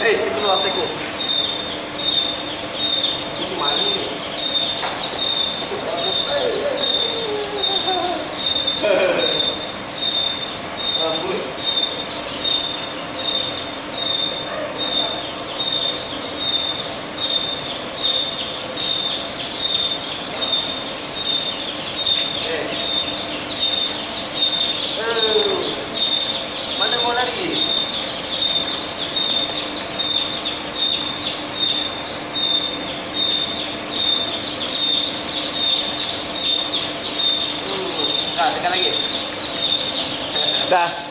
Hey, ¿qué tú lo? Tekan lagi. Dah.